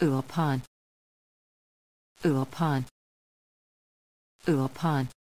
Uapan Uapan Uapan